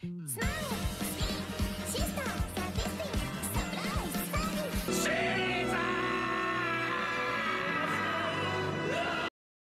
Smile, speak, sister, sadistic, surprise, Sing.